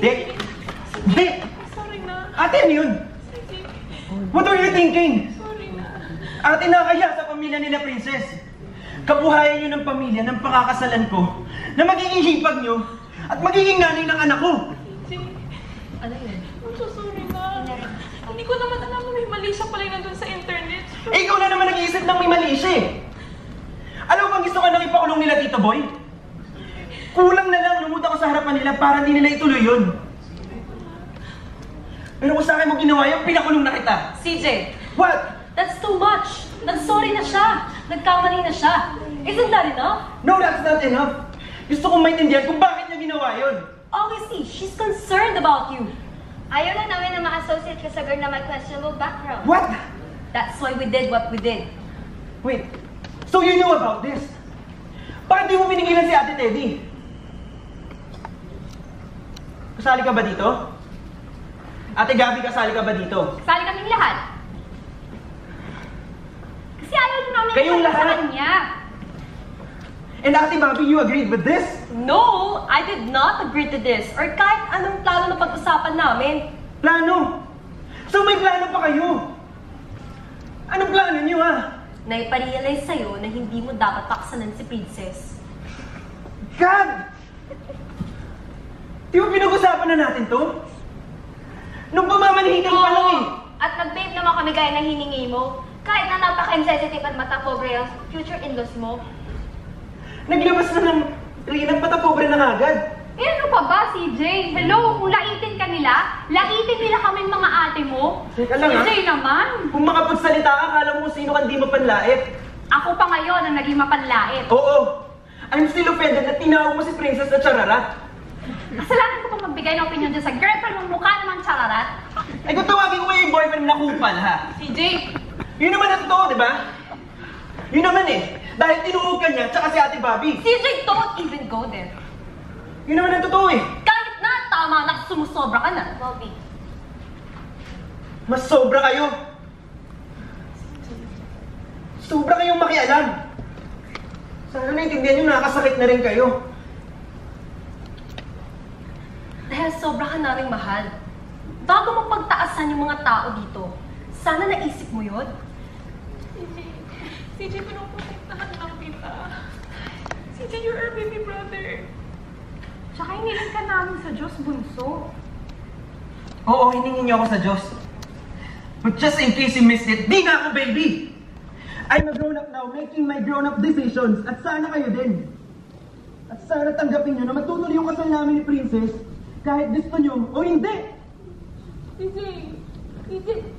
dick ano yun? What are you thinking? sorry na. Ate, nakakaya sa pamilya nila, Princess. Kabuhayan niyo ng pamilya ng pakakasalan ko na magiging hipag niyo at magiging nanay ng anak ko. Ano yun? I'm so sorry na. Hindi ko naman alam na may mali siya pala yung nandun sa internet. Eh, ikaw na naman nag-iisip ng may mali siya eh. Alam mo bang gusto ka nang ipakulong nila, Tito Boy? Kulang na lang lumuta ko sa harapan nila para hindi nila ituloy yun. Pero kung sa akin mo ginawa yun, pinakulong na kita. CJ, What? that's too much. Nag-sorry na siya. Nagkamali na siya. Isn't that enough? No, that's not enough. Gusto kong maintindihan kung bakit niya ginawa yun. Obviously, she's concerned about you. Ayaw lang namin na ma-associate ka sa girl na may questionable background. What? That's why we did what we did. Wait, so you knew about this? Bakit di mo pinigilan si Ate Teddy? Kasali ka ba dito? Ate Gabi, kasali ka ba dito? Sali kaming lahat. Kasi ayaw din namin Kayong sa lahat? kanya. And Ate Bobby, you agreed with this? No, I did not agree to this. Or kahit anong plano na pag-usapan namin. Plano! So may plano pa kayo? Anong plano niyo ha? Na iparealize sa'yo na hindi mo dapat paksalan si Princess. God! Di ba pinag-usapan na natin to? Nung pamamanihikan pa lang eh. At nag-babe naman kami gaya ng hiningi mo. Kahit na napaka-insensitive at matapobre ang future in-laws mo. Naglabas na ng Rina, patapobre na agad. Eh ano pa ba, CJ? Hello, kung laitin ka nila, laitin nila kaming mga ate mo. Teka lang, ha? CJ naman. Kung makapagsalita ka, akala mo sino kang di mapanlait. Ako pa ngayon ang naging mapanlait. Oo. I'm still offended na tinawag mo si Princess na charara. Kasalanan ko pang magbigay ng opinion dyan sa girlfriend mong mukha namang chararat. Ay kung tawagin ko yung boyfriend na kupal, ha? CJ, Yun naman ang totoo, di ba? Yun naman eh. Dahil tinuog ka niya, tsaka si Ate Bobby. CJ, don't even go there. Yun naman ang totoo eh. Kahit na, tama na, sumusobra ka na. Bobby. Mas sobra kayo. Sobra kayong makialam. Sana naintindihan nyo, nakakasakit na rin kayo. Dahil sobra ka naming mahal. Bago mo pagtaasan yung mga tao dito, sana naisip mo yun. CJ, CJ, pinuprotektahan lang kita. CJ, you're our baby brother. Tsaka hiniling ka namin sa Diyos, bunso. Oo, hiningin niyo ako sa Diyos. But just in case you missed it, di na ako baby! I'm a grown-up now, making my grown-up decisions. At sana kayo din. At sana tanggapin niyo na matutuloy yung kasal namin ni Princess kahit gusto niyo o hindi. CJ, CJ,